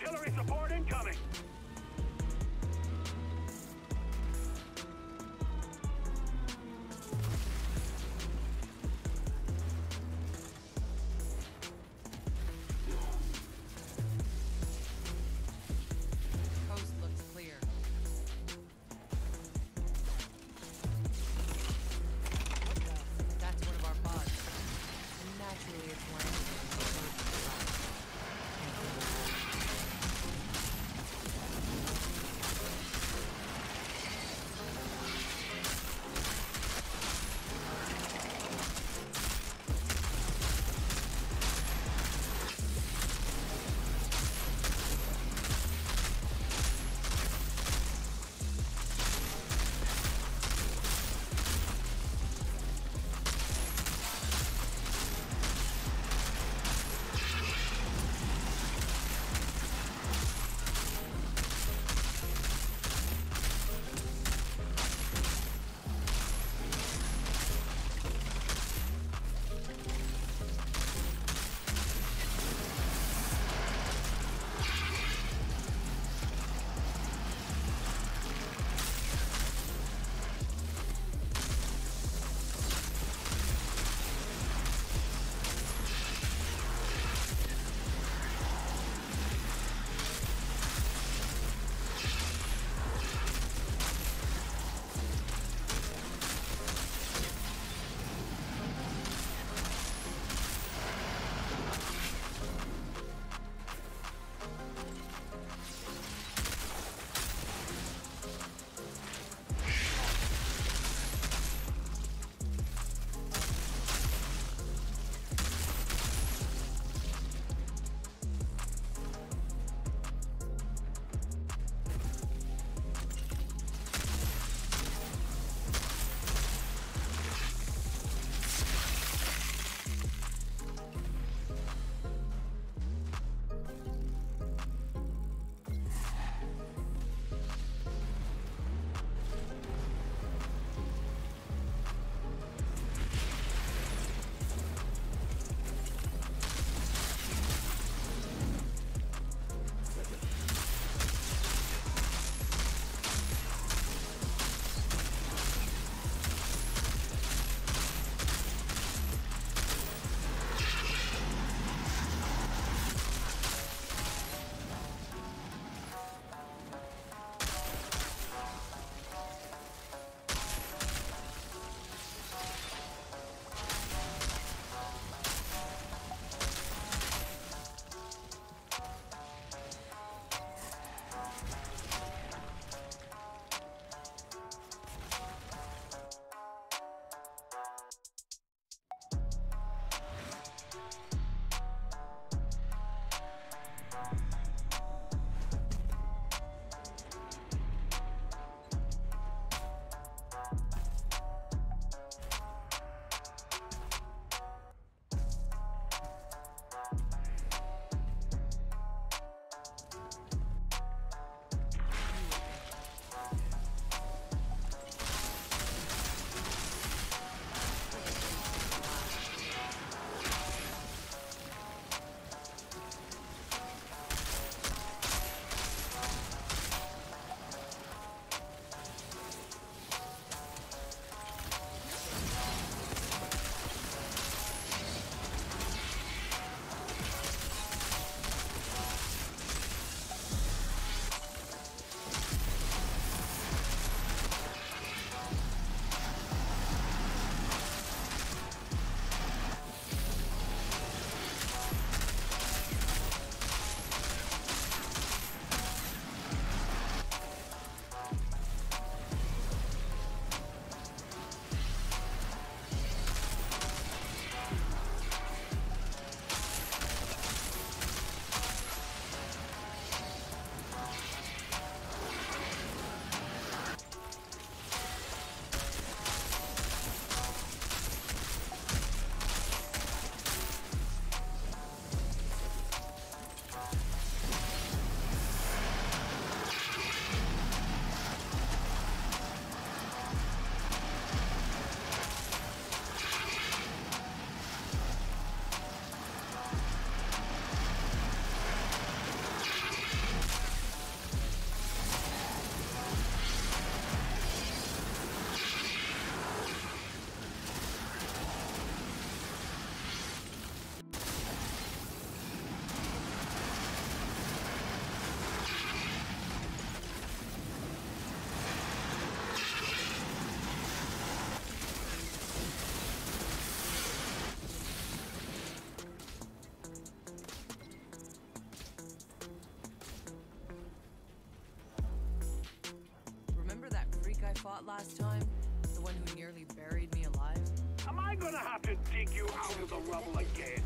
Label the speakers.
Speaker 1: Artillery support incoming! Last time? The one who nearly buried me alive?
Speaker 2: Am I gonna have to dig you out of the rubble again?